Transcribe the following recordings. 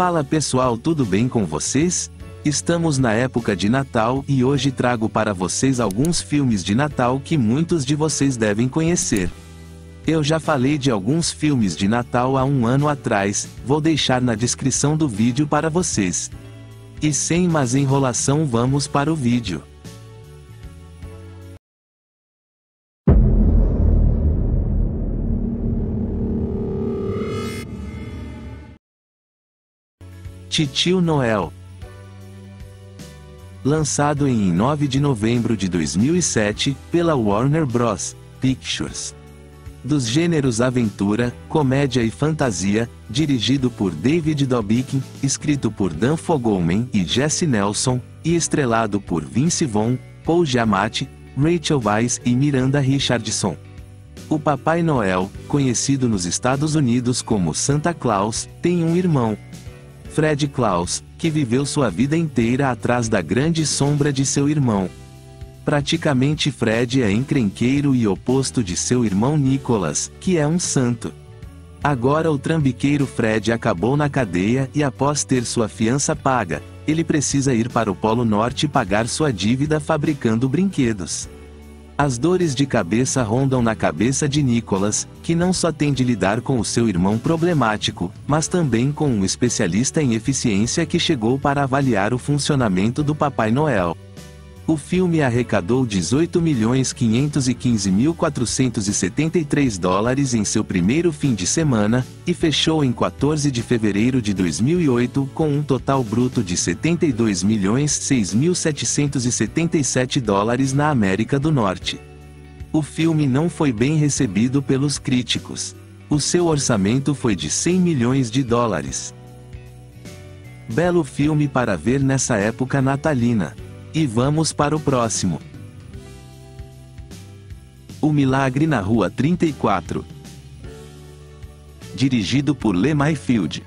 Fala pessoal, tudo bem com vocês? Estamos na época de Natal e hoje trago para vocês alguns filmes de Natal que muitos de vocês devem conhecer. Eu já falei de alguns filmes de Natal há um ano atrás, vou deixar na descrição do vídeo para vocês. E sem mais enrolação vamos para o vídeo. Titio Noel Lançado em 9 de novembro de 2007, pela Warner Bros. Pictures. Dos gêneros aventura, comédia e fantasia, dirigido por David Dobrik, escrito por Dan Fogelman e Jesse Nelson, e estrelado por Vince Vaughn, Paul Giamatti, Rachel Weisz e Miranda Richardson. O Papai Noel, conhecido nos Estados Unidos como Santa Claus, tem um irmão, Fred Claus, que viveu sua vida inteira atrás da grande sombra de seu irmão. Praticamente Fred é encrenqueiro e oposto de seu irmão Nicholas, que é um santo. Agora o trambiqueiro Fred acabou na cadeia e após ter sua fiança paga, ele precisa ir para o Polo Norte pagar sua dívida fabricando brinquedos. As dores de cabeça rondam na cabeça de Nicholas, que não só tem de lidar com o seu irmão problemático, mas também com um especialista em eficiência que chegou para avaliar o funcionamento do Papai Noel. O filme arrecadou 18.515.473 dólares em seu primeiro fim de semana, e fechou em 14 de fevereiro de 2008 com um total bruto de 72.006.777 dólares na América do Norte. O filme não foi bem recebido pelos críticos. O seu orçamento foi de 100 milhões de dólares. Belo filme para ver nessa época natalina. E vamos para o próximo. O Milagre na Rua 34. Dirigido por Lee Mayfield.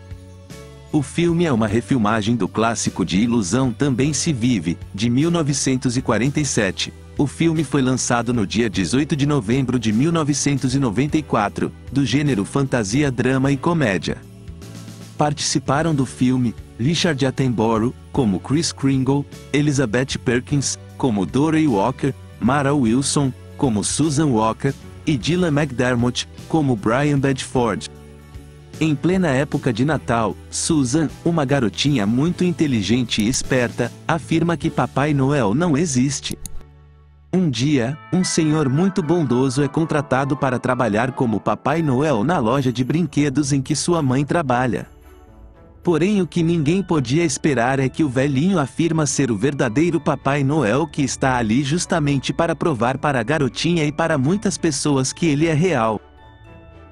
O filme é uma refilmagem do clássico de Ilusão Também Se Vive, de 1947. O filme foi lançado no dia 18 de novembro de 1994, do gênero fantasia, drama e comédia. Participaram do filme Richard Attenborough, como Chris Kringle, Elizabeth Perkins, como Dory Walker, Mara Wilson, como Susan Walker, e Dylan McDermott, como Brian Bedford. Em plena época de Natal, Susan, uma garotinha muito inteligente e esperta, afirma que Papai Noel não existe. Um dia, um senhor muito bondoso é contratado para trabalhar como Papai Noel na loja de brinquedos em que sua mãe trabalha. Porém, o que ninguém podia esperar é que o velhinho afirma ser o verdadeiro Papai Noel que está ali justamente para provar para a garotinha e para muitas pessoas que ele é real.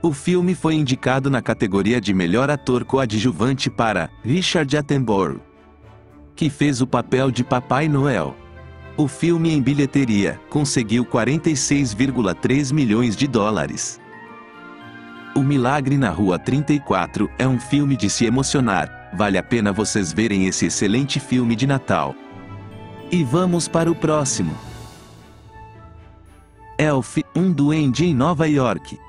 O filme foi indicado na categoria de melhor ator coadjuvante para Richard Attenborough, que fez o papel de Papai Noel. O filme em bilheteria conseguiu 46,3 milhões de dólares. O Milagre na Rua 34 é um filme de se emocionar, vale a pena vocês verem esse excelente filme de Natal. E vamos para o próximo. Elf, um duende em Nova York.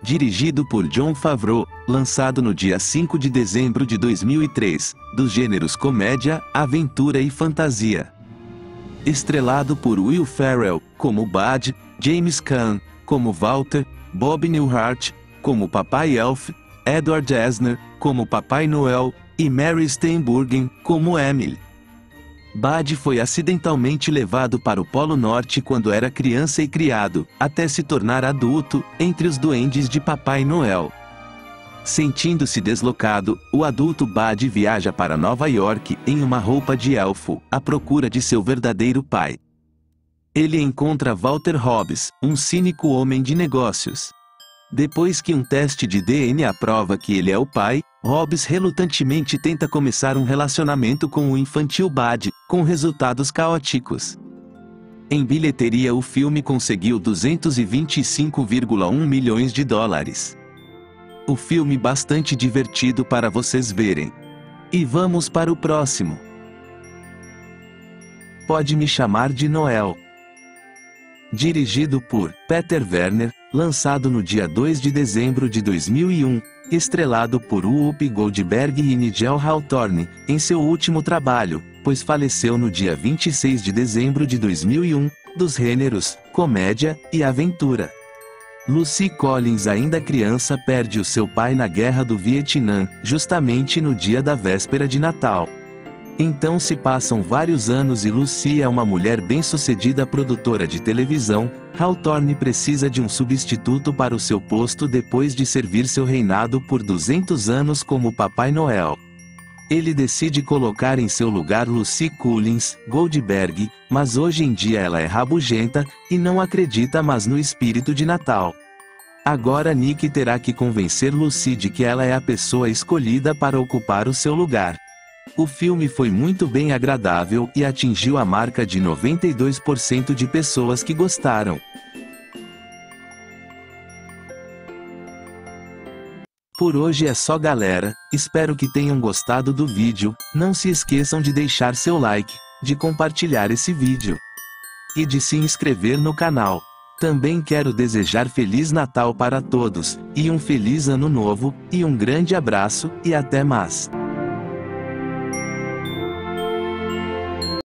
Dirigido por John Favreau, lançado no dia 5 de dezembro de 2003, dos gêneros comédia, aventura e fantasia. Estrelado por Will Ferrell, como Bud, James Caan, como Walter, Bob Newhart, como Papai Elf, Edward Esner, como Papai Noel, e Mary Steenburgen, como Emily. Bud foi acidentalmente levado para o Polo Norte quando era criança e criado, até se tornar adulto, entre os duendes de Papai Noel. Sentindo-se deslocado, o adulto Bud viaja para Nova York em uma roupa de elfo, à procura de seu verdadeiro pai. Ele encontra Walter Hobbs, um cínico homem de negócios. Depois que um teste de DNA prova que ele é o pai, Hobbs relutantemente tenta começar um relacionamento com o infantil Bud, com resultados caóticos. Em bilheteria o filme conseguiu 225,1 milhões de dólares. O filme bastante divertido para vocês verem. E vamos para o próximo. Pode me chamar de Noel dirigido por Peter Werner, lançado no dia 2 de dezembro de 2001, estrelado por Whoopi Goldberg e Nigel Hawthorne, em seu último trabalho, pois faleceu no dia 26 de dezembro de 2001, dos gêneros, comédia e aventura. Lucy Collins, ainda criança, perde o seu pai na Guerra do Vietnã, justamente no dia da véspera de Natal. Então se passam vários anos e Lucy é uma mulher bem-sucedida produtora de televisão. Hawthorne precisa de um substituto para o seu posto depois de servir seu reinado por 200 anos como Papai Noel. Ele decide colocar em seu lugar Lucy Collins, Goldberg, mas hoje em dia ela é rabugenta, e não acredita mais no espírito de Natal. Agora Nick terá que convencer Lucy de que ela é a pessoa escolhida para ocupar o seu lugar. O filme foi muito bem agradável e atingiu a marca de 92% de pessoas que gostaram. Por hoje é só galera, espero que tenham gostado do vídeo, não se esqueçam de deixar seu like, de compartilhar esse vídeo e de se inscrever no canal. Também quero desejar Feliz Natal para todos, e um Feliz Ano Novo, e um grande abraço, e até mais.